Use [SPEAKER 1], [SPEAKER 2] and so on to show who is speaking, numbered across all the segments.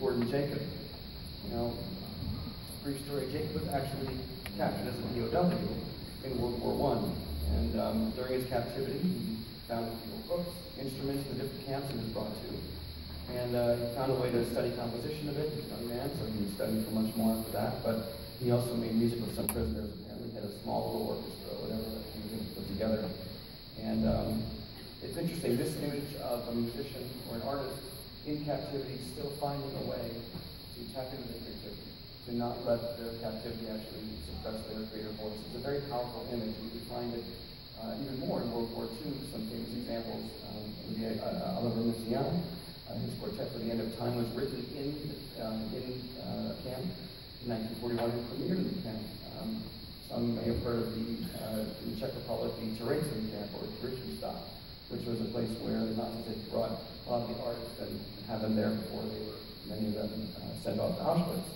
[SPEAKER 1] Gordon Jacob. You know, brief story, Jacob was actually captured as a POW in World War One. And um, during his captivity, he found books, instruments in the different camps he was brought to. And uh, he found a way to study composition a bit. He's a young man, so he studied for much more after that. But he also made music with some prisoners. Apparently, he had a small little orchestra, or whatever, that he was put together. And um, it's interesting, this image of a musician or an artist in captivity still finding a way to tap into their creativity, to not let their captivity actually suppress their creative voice. It's a very powerful image. We find it uh, even more in World War II. Some famous examples, um, uh, Olivier Messiaen, uh, his quartet for the end of time was written in, uh, in uh, camp in 1941 and premiered in camp. Um, some may have heard of the, uh, in the Czech Republic, the Terezin camp or Theresienstadt, which was a place where the Nazis had brought a lot of the artists and had them there before they were, many of them, uh, sent off to Auschwitz.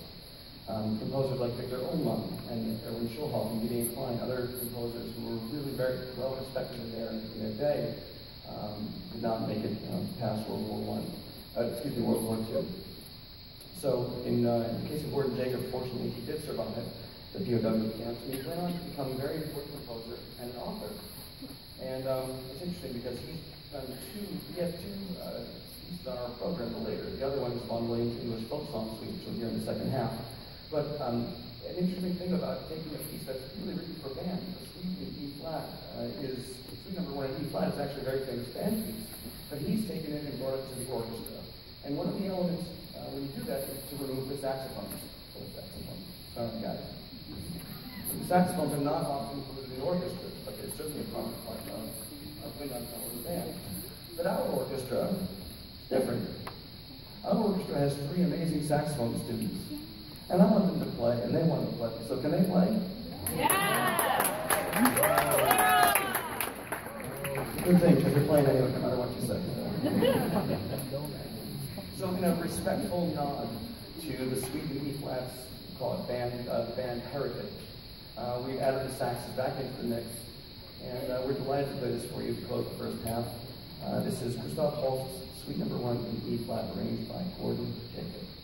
[SPEAKER 1] Um, composers like Viktor Ullmann and Erwin Schulhoff and Gideon Klein, other composers who were really very well respected in their, in their day, um, did not make it um, past World War One, uh, excuse me, World War Two. So in, uh, in the case of Gordon Jacob, fortunately, he did survive the POW camps, and he went on to become a very important composer and an author. And um, it's interesting because he's done two, he has two uh, pieces on our program later. The other one is Williams' English folk song suite, which we'll hear in the second half. But um, an interesting thing about taking a piece that's really written for band, the suite in E flat, uh, is suite number one in E flat is actually a very famous band piece. But he's taken it and brought it to the orchestra. And one of the elements uh, when you do that is to remove the saxophones. The saxophones. Sorry, guys. The saxophones are not often included in orchestras, but they're certainly a prominent part of, of wind ensemble band. But our orchestra is different. Our orchestra has three amazing saxophone students. And I want them to play, and they want to play. So can they play?
[SPEAKER 2] Yeah!
[SPEAKER 1] Good thing, because they're playing anyway, no matter what you say. so in a respectful nod to the suite in E flats, call it band, uh, band heritage, uh, we added the saxes back into the mix, and uh, we're delighted to play this for you to close the first half. Uh, this is Christoph Holst's Suite Number One in E flat, arranged by Gordon Jacob.